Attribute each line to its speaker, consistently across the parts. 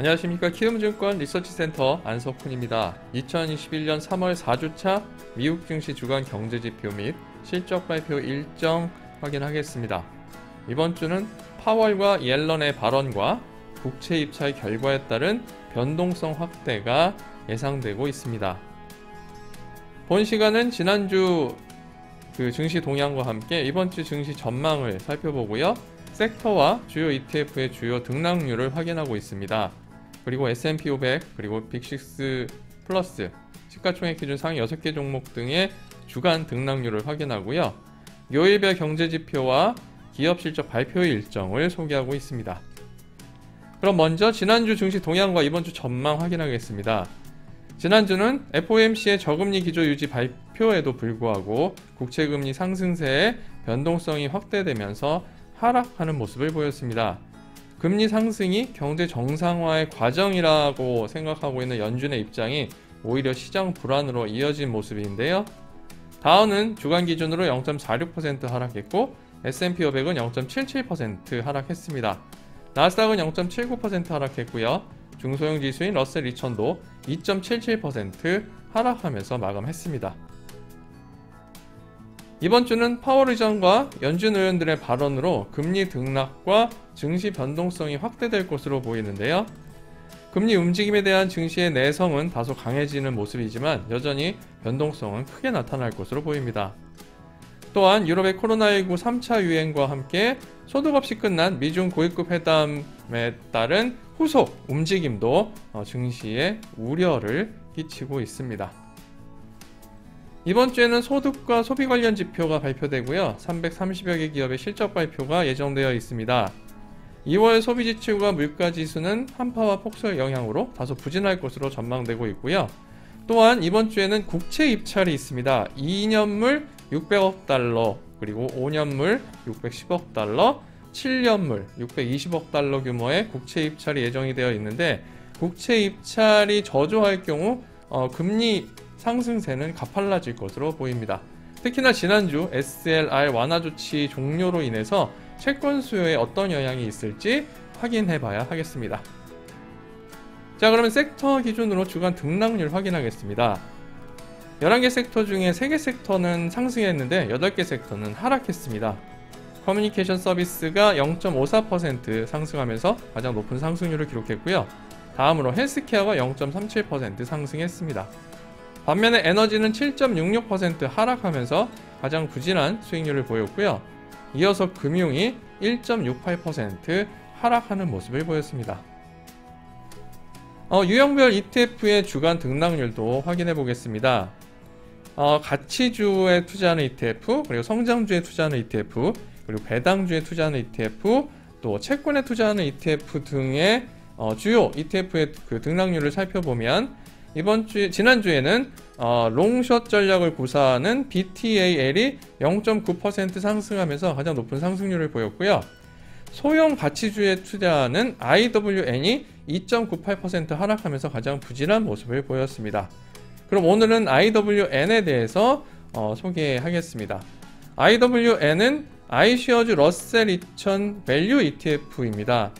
Speaker 1: 안녕하십니까 키움증권 리서치센터 안석훈입니다. 2021년 3월 4주차 미국 증시 주간 경제지표 및 실적 발표 일정 확인하겠습니다. 이번 주는 파월과 옐런의 발언과 국채 입찰 결과에 따른 변동성 확대가 예상되고 있습니다. 본 시간은 지난주 그 증시 동향과 함께 이번 주 증시 전망을 살펴보고요. 섹터와 주요 ETF의 주요 등락률을 확인하고 있습니다. 그리고 S&P 500 그리고 빅6 플러스 시가총액 기준 상위 6개 종목 등의 주간 등락률을 확인하고요. 요일별 경제지표와 기업 실적 발표 일정을 소개하고 있습니다. 그럼 먼저 지난주 증시 동향과 이번 주 전망 확인하겠습니다. 지난주는 FOMC의 저금리 기조 유지 발표에도 불구하고 국채금리 상승세의 변동성이 확대되면서 하락하는 모습을 보였습니다. 금리 상승이 경제 정상화의 과정이라고 생각하고 있는 연준의 입장이 오히려 시장 불안으로 이어진 모습인데요. 다우는 주간 기준으로 0.46% 하락했고 S&P 500은 0.77% 하락했습니다. 나스닥은 0.79% 하락했고요. 중소형 지수인 러셀 2000도 2.77% 하락하면서 마감했습니다. 이번 주는 파월 의장과 연준 의원들의 발언으로 금리 등락과 증시 변동성이 확대될 것으로 보이는데요. 금리 움직임에 대한 증시의 내성은 다소 강해지는 모습이지만 여전히 변동성은 크게 나타날 것으로 보입니다. 또한 유럽의 코로나19 3차 유행과 함께 소득 없이 끝난 미중 고위급 회담에 따른 후속 움직임도 어, 증시에 우려를 끼치고 있습니다. 이번 주에는 소득과 소비 관련 지표가 발표되고요. 330여 개 기업의 실적 발표가 예정되어 있습니다. 2월 소비 지출과 물가 지수는 한파와 폭설 영향으로 다소 부진할 것으로 전망되고 있고요. 또한 이번 주에는 국채 입찰이 있습니다. 2년물 600억 달러, 그리고 5년물 610억 달러, 7년물 620억 달러 규모의 국채 입찰이 예정이 되어 있는데 국채 입찰이 저조할 경우 어, 금리 상승세는 가팔라질 것으로 보입니다. 특히나 지난주 SLR 완화 조치 종료로 인해서 채권 수요에 어떤 영향이 있을지 확인해 봐야 하겠습니다. 자 그러면 섹터 기준으로 주간 등락률 확인하겠습니다. 11개 섹터 중에 3개 섹터는 상승했는데 8개 섹터는 하락했습니다. 커뮤니케이션 서비스가 0.54% 상승하면서 가장 높은 상승률을 기록했고요. 다음으로 헬스케어가 0.37% 상승했습니다. 반면에 에너지는 7.66% 하락하면서 가장 부진한 수익률을 보였고요. 이어서 금융이 1.68% 하락하는 모습을 보였습니다. 어, 유형별 ETF의 주간 등락률도 확인해 보겠습니다. 어, 가치주에 투자하는 ETF, 그리고 성장주에 투자하는 ETF, 그리고 배당주에 투자하는 ETF, 또 채권에 투자하는 ETF 등의 어, 주요 ETF의 그 등락률을 살펴보면 이번 주 지난주에는 어, 롱숏 전략을 구사하는 BTAL이 0.9% 상승하면서 가장 높은 상승률을 보였고요. 소형 가치주에 투자하는 IWN이 2.98% 하락하면서 가장 부진한 모습을 보였습니다. 그럼 오늘은 IWN에 대해서 어, 소개하겠습니다. IWN은 아이셰어즈 러셀 2000 밸류 ETF입니다.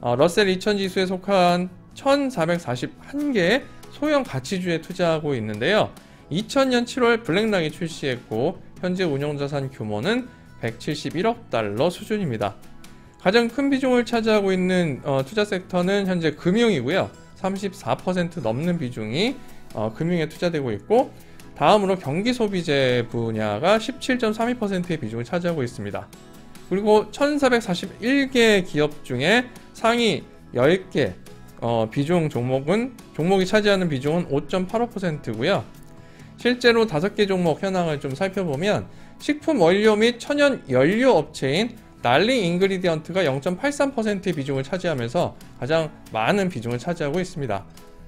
Speaker 1: 어, 러셀 2000 지수에 속한 1441개의 소형 가치주에 투자하고 있는데요. 2000년 7월 블랙락이 출시했고 현재 운용자산 규모는 171억 달러 수준입니다. 가장 큰 비중을 차지하고 있는 어, 투자 섹터는 현재 금융이고요. 34% 넘는 비중이 어, 금융에 투자되고 있고 다음으로 경기 소비재 분야가 17.32%의 비중을 차지하고 있습니다. 그리고 1441개 기업 중에 상위 10개 어, 비중 종목은 종목이 차지하는 비중은 5.85%고요. 실제로 5개 종목 현황을 좀 살펴보면 식품 원료 및 천연 연료 업체인 날링 잉그리디언트가 0.83%의 비중을 차지하면서 가장 많은 비중을 차지하고 있습니다.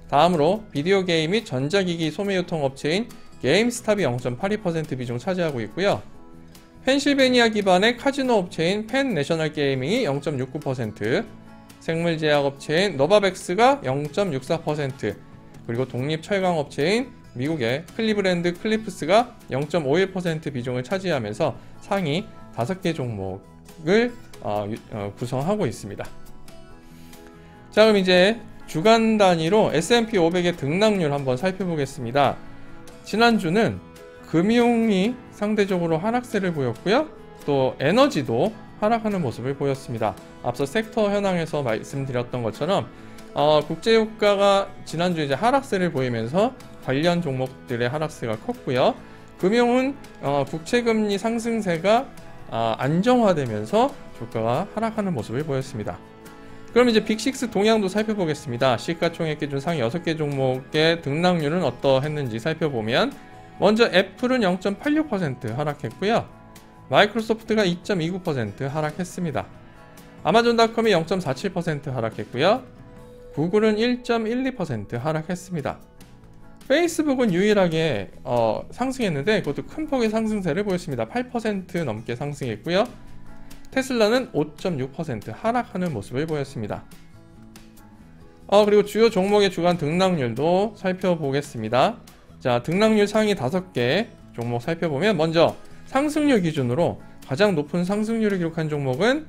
Speaker 1: 다음으로 비디오 게임 및 전자기기 소매 유통 업체인 게임스탑이 0.82% 비중 차지하고 있고요. 펜실베니아 기반의 카지노 업체인 펜 내셔널 게이밍이 0.69%, 생물제약 업체인 노바백스가 0.64%, 그리고 독립 철강 업체인 미국의 클리브랜드 클리프스가 0.51% 비중을 차지하면서 상위 5개 종목을 어, 어, 구성하고 있습니다. 자, 그럼 이제 주간 단위로 S&P 500의 등락률 한번 살펴보겠습니다. 지난주는 금융이 상대적으로 하락세를 보였고요. 또 에너지도 하락하는 모습을 보였습니다. 앞서 섹터 현황에서 말씀드렸던 것처럼 어, 국제유가가 지난주 이제 하락세를 보이면서 관련 종목들의 하락세가 컸고요. 금융은 어, 국채금리 상승세가 어, 안정화되면서 주가가 하락하는 모습을 보였습니다. 그럼 이제 빅6 동향도 살펴보겠습니다. 시가총액 기준 상위 6개 종목의 등락률은 어떠했는지 살펴보면 먼저 애플은 0.86% 하락했고요. 마이크로소프트가 2.29% 하락했습니다. 아마존닷컴이 0.47% 하락했고요. 구글은 1.12% 하락했습니다. 페이스북은 유일하게 어, 상승했는데 그것도 큰 폭의 상승세를 보였습니다. 8% 넘게 상승했고요. 테슬라는 5.6% 하락하는 모습을 보였습니다. 어, 그리고 주요 종목의 주간 등락률도 살펴보겠습니다. 자, 등락률 상위 5개 종목 살펴보면 먼저 상승률 기준으로 가장 높은 상승률을 기록한 종목은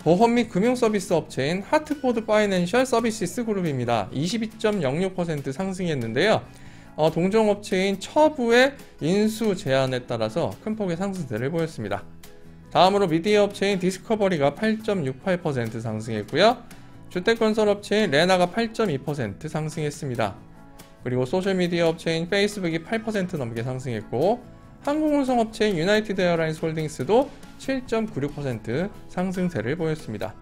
Speaker 1: 보험 및 금융 서비스 업체인 하트포드 파이낸셜 서비스 그룹입니다. 22.06% 상승했는데요. 어, 동종업체인 처브의 인수 제안에 따라서 큰 폭의 상승세를 보였습니다. 다음으로 미디어 업체인 디스커버리가 8.68% 상승했고요. 주택건설 업체인 레나가 8.2% 상승했습니다. 그리고 소셜미디어 업체인 페이스북이 8% 넘게 상승했고 항공운송 업체인 유나이티드 에어라인스 홀딩스도 7.96% 상승세를 보였습니다.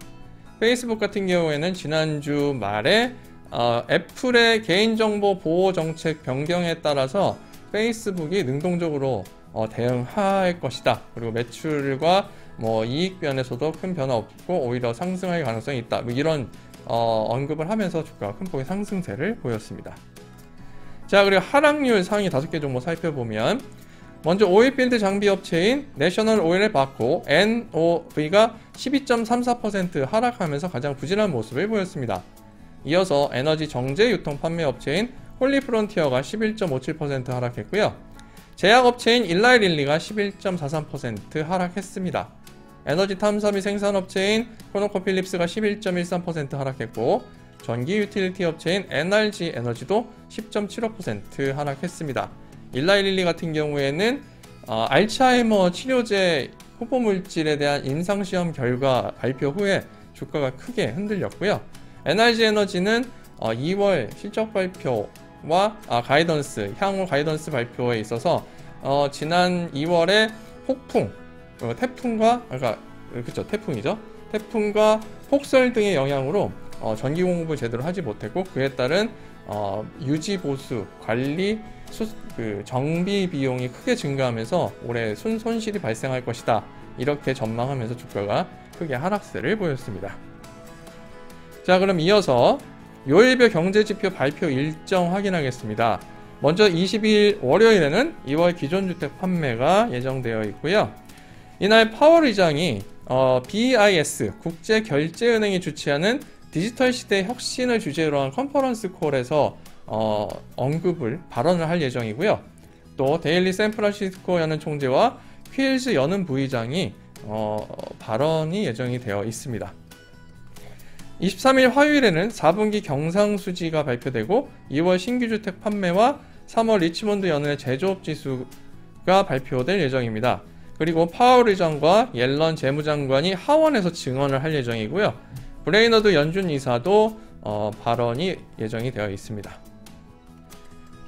Speaker 1: 페이스북 같은 경우에는 지난주 말에 어, 애플의 개인정보 보호 정책 변경에 따라서 페이스북이 능동적으로 어, 대응할 것이다. 그리고 매출과 뭐 이익 면에서도 큰 변화 없고 오히려 상승할 가능성이 있다. 뭐 이런 어, 언급을 하면서 주가가 큰 폭의 상승세를 보였습니다. 자 그리고 하락률 상위 5개 종목 살펴보면 먼저 oilfield 장비 업체인 내셔널 오일웰 바코 NOV가 12.34% 하락하면서 가장 부진한 모습을 보였습니다. 이어서 에너지 정제 유통 판매 업체인 홀리프론티어가 11.57% 하락했고요. 제약업체인 일라이릴리가 11.43% 하락했습니다. 에너지 탐사 및 생산업체인 코노코필립스가 11.13% 하락했고 전기 유틸리티 업체인 NRG 에너지도 10.75% 하락했습니다. 일라이릴리 같은 경우에는 어, 알츠하이머 치료제 후보 물질에 대한 임상 시험 결과 발표 후에 주가가 크게 흔들렸고요. NRG 에너지는 어, 2월 실적 발표와 아, 가이던스 향후 가이던스 발표에 있어서 어, 지난 2월에 폭풍 어, 태풍과 그러니까 그렇죠 태풍이죠 태풍과 폭설 등의 영향으로 어, 전기 공급을 제대로 하지 못했고 그에 따른 어, 유지 보수 관리 수, 그 정비 비용이 크게 증가하면서 올해 순 손실이 발생할 것이다. 이렇게 전망하면서 주가가 크게 하락세를 보였습니다. 자, 그럼 이어서 요일별 경제지표 발표 일정 확인하겠습니다. 먼저 22일 월요일에는 2월 기존주택 판매가 예정되어 있고요. 이날 파월 의장이 어, BIS 국제결제은행이 주최하는 디지털 시대 혁신을 주제로 한 컨퍼런스 콜에서 어, 언급을 발언을 할 예정이고요. 또 데일리 샌프란시스코 연은 총재와 퀄즈 연은 부의장이 어, 발언이 예정이 되어 있습니다. 23일 화요일에는 4분기 경상수지가 발표되고 2월 신규주택 판매와 3월 리치몬드 연은의 제조업 지수가 발표될 예정입니다. 그리고 파월 의장과 옐런 재무장관이 하원에서 증언을 할 예정이고요. 브레이너드 연준 이사도 어, 발언이 예정이 되어 있습니다.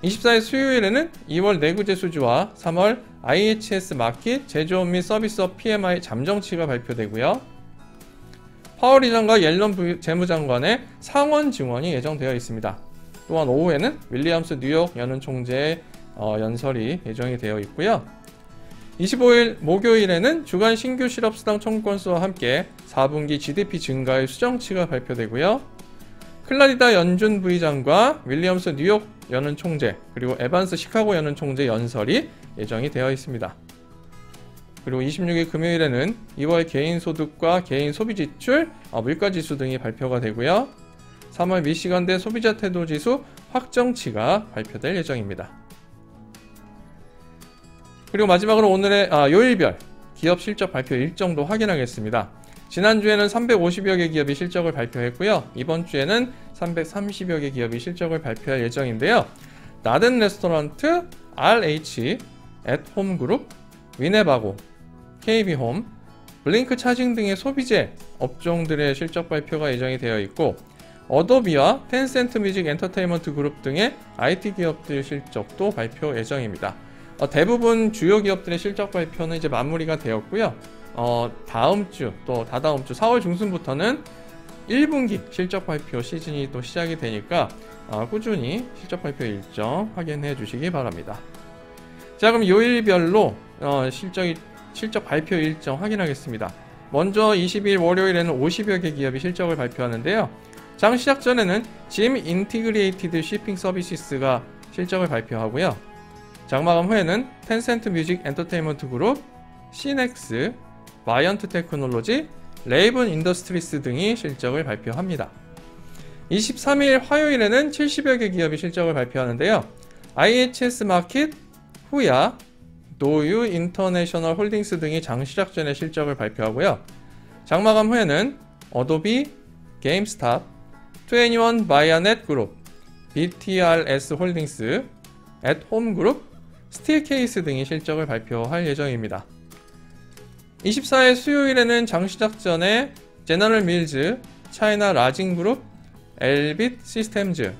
Speaker 1: 24일 수요일에는 2월 내구재 수주와 3월 IHS 마켓 제조업 및 서비스업 PMI 잠정치가 발표되고요. 파월 의장과 옐런 재무장관의 상원 증언이 예정되어 있습니다. 또한 오후에는 윌리엄스 뉴욕 연은 총재의 어, 연설이 예정이 되어 있고요. 25일 목요일에는 주간 신규 실업수당 청구 건수와 함께 4분기 GDP 증가의 수정치가 발표되고요. 클라리다 연준 부의장과 윌리엄스 뉴욕 연은 총재 그리고 에반스 시카고 연은 총재 연설이 예정이 되어 있습니다. 그리고 26일 금요일에는 2월 개인 소득과 개인 소비 지출, 어, 물가 지수 등이 발표가 되고요. 3월 미시간대 소비자 태도 지수 확정치가 발표될 예정입니다. 그리고 마지막으로 오늘의 아, 요일별 기업 실적 발표 일정도 확인하겠습니다. 지난주에는 350여 개 기업이 실적을 발표했고요. 이번 주에는 330여 개 기업이 실적을 발표할 예정인데요. Darden Restaurants, RH, At Home Group, Winnebago, KB Home, Blink Charging 등의 소비재 업종들의 실적 발표가 예정이 되어 있고 Adobe와 Tencent Music Entertainment Group 등의 IT 기업들 실적도 발표 예정입니다. 어, 대부분 주요 기업들의 실적 발표는 이제 마무리가 되었고요. 어, 다음 주 또 다다음 주 4월 중순부터는 1분기 실적 발표 시즌이 또 시작이 되니까 어, 꾸준히 실적 발표 일정 확인해 주시기 바랍니다. 자 그럼 요일별로 어, 실적 실적 발표 일정 확인하겠습니다. 먼저 22일 월요일에는 50여 개 기업이 실적을 발표하는데요. 장 시작 전에는 ZIM Integrated Shipping Services가 실적을 발표하고요. 장 마감 후에는 Tencent Music Entertainment Group, SYNNEX, Viant Technology, Raven Industries 등이 실적을 발표합니다. 23일 화요일에는 70여 개 기업이 실적을 발표하는데요. IHS Markit, HUYA, 노유 International Holdings 등이 장 시작 전에 실적을 발표하고요. 장 마감 후에는 Adobe, GameStop, 21 바이아넷 그룹, BTRS Holdings, At Home Group, Steelcase 등이 실적을 발표할 예정입니다. 24일 수요일에는 장 시작 전에 General Mills, China Lodging Group, Elbit Systems,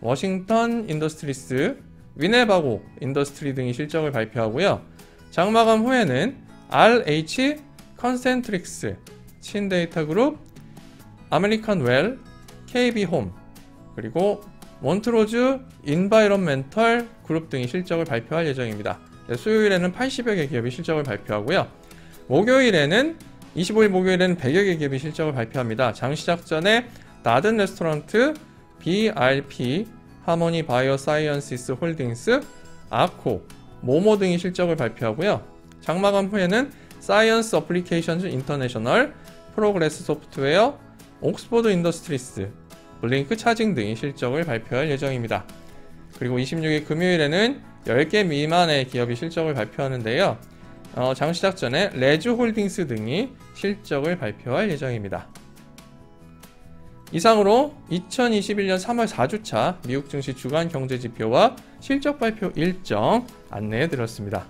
Speaker 1: Worthington Industries, Winnebago Industries 등이 실적을 발표하고요. 장마감 후에는 RH Concentrix, Chindata Group, American Well, KB Home, 그리고 Montrose Environmental Group 등이 실적을 발표할 예정입니다. 네, 수요일에는 80여 개 기업이 실적을 발표하고요. 목요일에는 25일 목요일에는 100여 개 기업이 실적을 발표합니다. 장 시작 전에 Darden Restaurants, BRP, Harmony Biosciences Holdings, ARKO, Momo 등이 실적을 발표하고요. 장마감 후에는 Science Applications International, Progress Software, Oxford Industries, Blink Charging 등이 실적을 발표할 예정입니다. 그리고 26일 금요일에는 10개 미만의 기업이 실적을 발표하는데요. 어, 장 시작 전에 Leju Holdings 등이 실적을 발표할 예정입니다. 이상으로 2021년 3월 4주차 미국 증시 주간 경제 지표와 실적 발표 일정 안내해 드렸습니다.